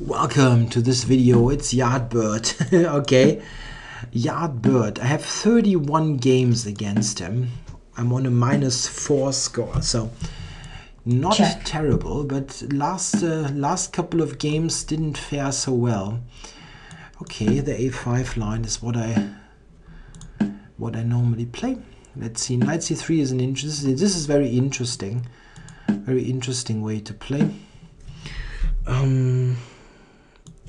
Welcome to this video. It's Yardbird. okay. Yardbird. I have 31 games against him. I'm on a minus 4 score, so not Check. terrible, but last uh, last couple of games didn't fare so well. Okay, the a5 line is what I what I normally play. Let's see. Knight c3 is an interesting. This is very interesting. Very interesting way to play. Um,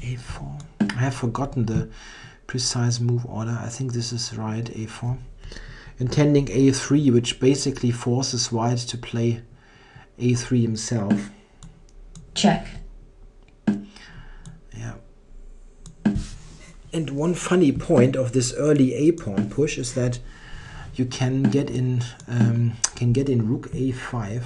a4. I have forgotten the precise move order. I think this is right. a4. Intending a3, which basically forces white to play a3 himself. check, Yeah. And one funny point of this early a pawn push is that you can get in um, can get in rook a5.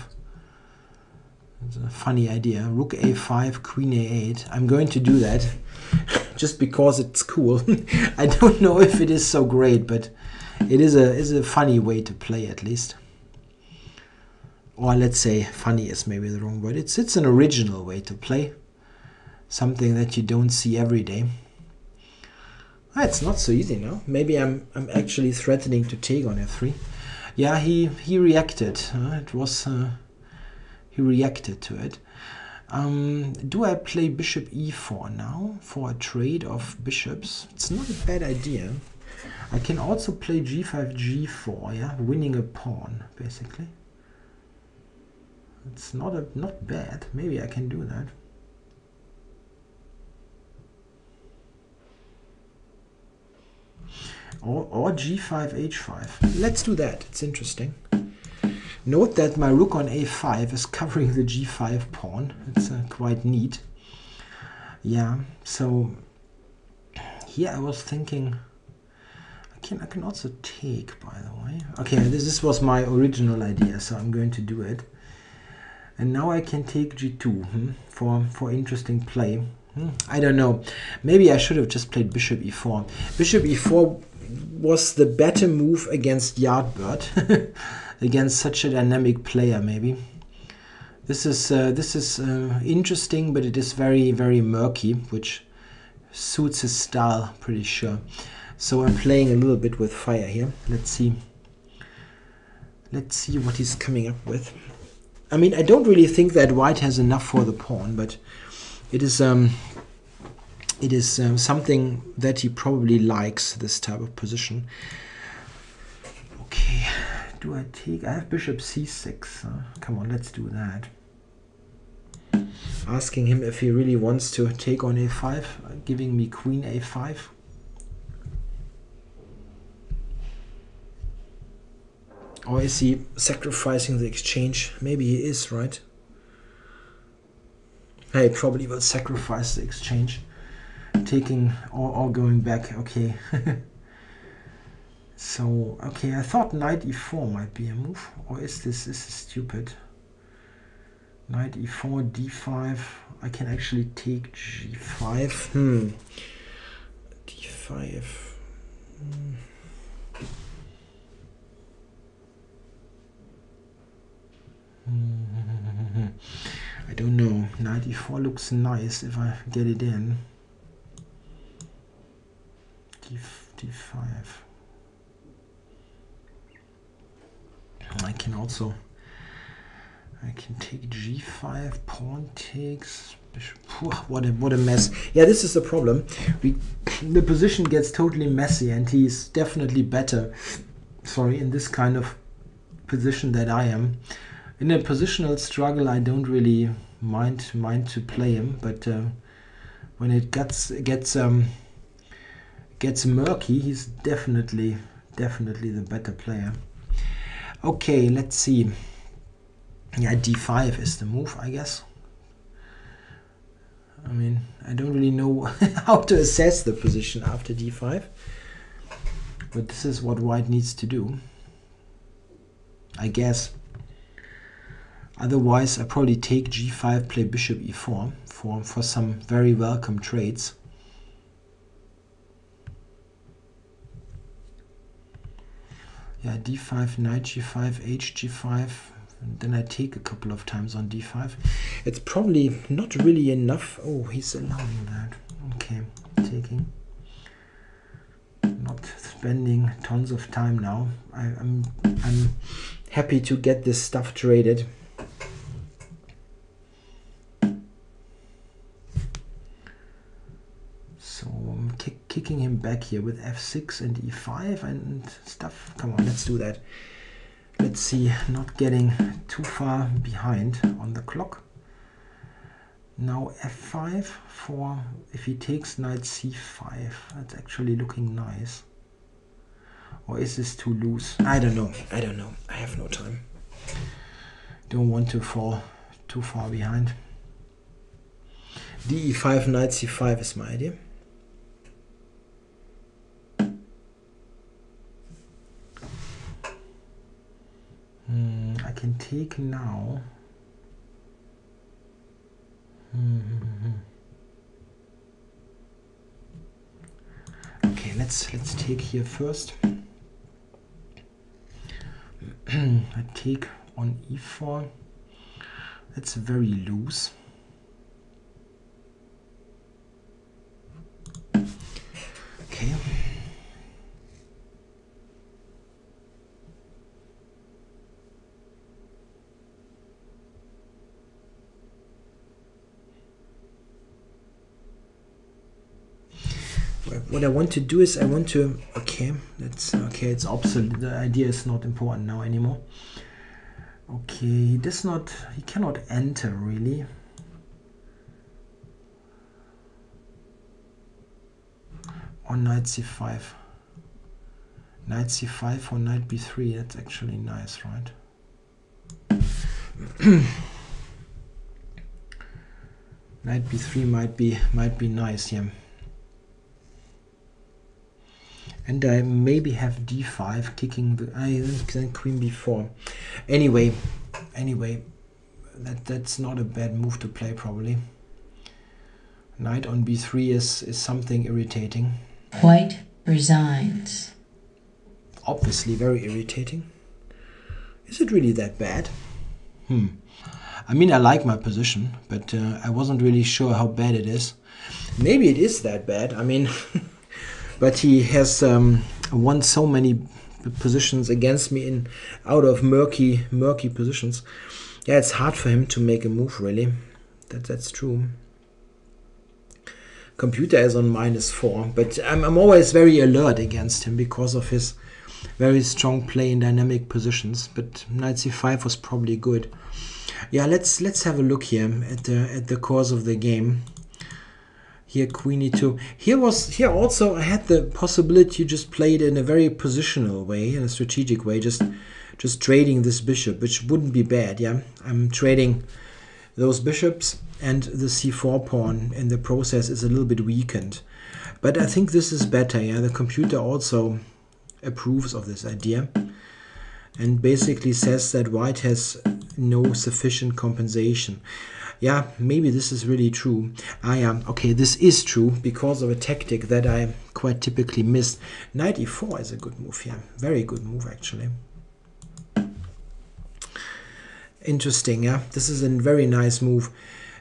It's a funny idea. Rook a5, queen a8. I'm going to do that just because it's cool. I don't know if it is so great, but it is a is a funny way to play at least. Or let's say funny is maybe the wrong word. It's it's an original way to play something that you don't see every day. Ah, it's not so easy now. Maybe I'm I'm actually threatening to take on f3. Yeah, he he reacted. uh, it was uh, he reacted to it. Um, do I play bishop e4 now for a trade of bishops? It's not a bad idea. I can also play g5 g4. Yeah, winning a pawn basically. It's not a not bad. Maybe I can do that. Or, or g5, h5. Let's do that. It's interesting. Note that my rook on a5 is covering the g5 pawn. It's uh, quite neat. Yeah, so here I was thinking I can I can also take by the way. Okay, this, this was my original idea, so I'm going to do it. And now I can take g2 hmm, for for interesting play. Hmm, I don't know. Maybe I should have just played bishop e4. Bishop e4 was the better move against Yardbird, against such a dynamic player. Maybe this is uh, this is uh, interesting, but it is very very murky, which suits his style pretty sure. So I'm playing a little bit with fire here. Let's see. Let's see what he's coming up with. I mean, I don't really think that white has enough for the pawn, but it is um, it is um, something that he probably likes this type of position. Okay, do I take? I have bishop c6. huh? come on, let's do that. Asking him if he really wants to take on a5, uh, giving me queen a5. Or is he sacrificing the exchange? Maybe he is, right? Hey, probably will sacrifice the exchange. Taking or, or going back, okay. so, okay, I thought knight e4 might be a move. Or is this, this is stupid? Knight e4, d5. I can actually take g5. Hmm. d5. Hmm. I don't know. 94 looks nice if I get it in. D D5. I can also. I can take G5. Pawn takes. Bishop. What a what a mess. Yeah, this is the problem. We the position gets totally messy, and he's definitely better. Sorry, in this kind of position that I am in a positional struggle, I don't really mind mind to play him, but uh, when it gets gets um, gets murky, he's definitely definitely the better player. Okay, let's see. Yeah, d5 is the move, I guess. I mean, I don't really know how to assess the position after d5, but this is what white needs to do. I guess. Otherwise, I probably take g5, play bishop e4 for, for some very welcome trades. Yeah, d5, knight g5, h g5, And then I take a couple of times on d5. It's probably not really enough. Oh, he's allowing that. Okay, taking. Not spending tons of time now. I, I'm I'm happy to get this stuff traded. Kicking him back here with f6 and e5 and stuff. Come on, let's do that. Let's see, not getting too far behind on the clock. Now f5 for if he takes knight c5. That's actually looking nice. Or is this too loose? I don't know. I don't know. I have no time. Don't want to fall too far behind. d5, knight c5 is my idea. Hmm, I can take now. Okay, let's let's take here first. I take on e4. it's very loose. Okay. What I want to do is I want to okay that's okay it's obsolete. The idea is not important now anymore. Okay he does not he cannot enter really. On knight c5 knight c5 or knight b3 that's actually nice right? Knight b3 might be might be nice here and I maybe have d5 kicking the I then queen b4 anyway anyway that that's not a bad move to play probably. Knight on b3 is is something irritating. White resigns obviously very irritating. Is it really that bad? Hmm. I mean I like my position but uh, I wasn't really sure how bad it is. Maybe it is that bad I mean but he has um, won so many positions against me in out of murky murky positions. Yeah it's hard for him to make a move really. That that's true. Computer is on minus four but I'm, I'm always very alert against him because of his very strong play in dynamic positions but knight c5 was probably good. Yeah let's let's have a look here at the at the course of the game here queen e2 here was here also i had the possibility just play it in a very positional way in a strategic way just just trading this bishop which wouldn't be bad yeah. I'm trading those bishops and the c4 pawn in the process is a little bit weakened. But i think this is better yeah. The computer also approves of this idea and basically says that white has no sufficient compensation yeah, maybe this is really true. I am um, okay. This is true because of a tactic that I quite typically miss. Knight e4 is a good move here. Very good move actually. Interesting. Yeah, this is a very nice move.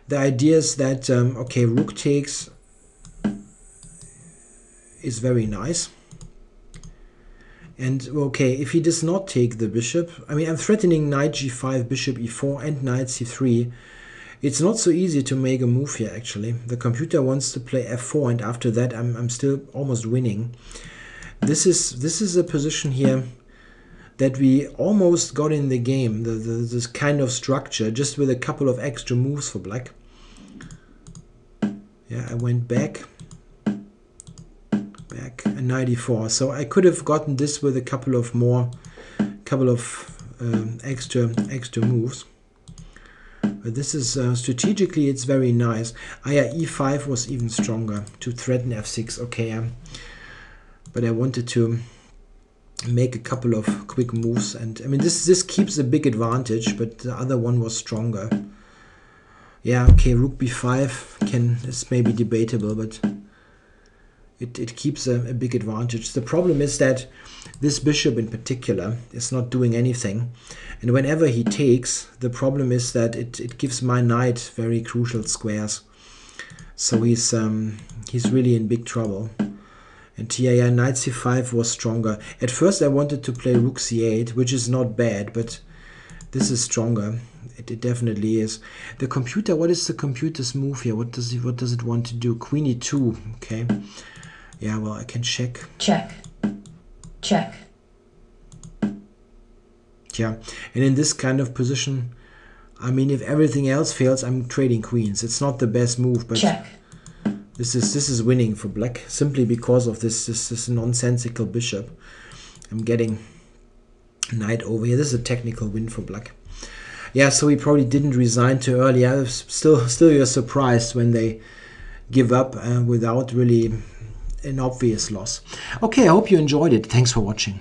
The idea is that um, okay, rook takes is very nice. And okay, if he does not take the bishop, I mean, I'm threatening knight g5, bishop e4, and knight c3. It's not so easy to make a move here actually. The computer wants to play f4 and after that I'm, I'm still almost winning. This is this is a position here that we almost got in the game, the, the, this kind of structure, just with a couple of extra moves for black. Yeah, I went back, back, and 94. So I could have gotten this with a couple of more, couple of um, extra extra moves. This is uh, strategically, it's very nice. Yeah, e5 was even stronger to threaten f6. Okay, um, but I wanted to make a couple of quick moves, and I mean this this keeps a big advantage, but the other one was stronger. Yeah, okay, rook b5 can is maybe debatable, but it, it keeps a, a big advantage. The problem is that this bishop in particular is not doing anything. And whenever he takes, the problem is that it, it gives my knight very crucial squares. So he's um, he's really in big trouble. And yeah, knight c5 was stronger. At first I wanted to play rook c8, which is not bad, but this is stronger. It, it, definitely is. The computer, what is the computer's move here? What does it, what does it want to do? Queen e2, okay. Yeah, well, I can check. Check. Check. Yeah, and in this kind of position, I mean, if everything else fails, I'm trading queens. It's not the best move, but check. This is this is winning for black simply because of this this, this nonsensical bishop. I'm getting knight over here. This is a technical win for black. Yeah, so he probably didn't resign too early. I was still still you're surprised when they give up uh, without really an obvious loss. Okay, I hope you enjoyed it. Thanks for watching.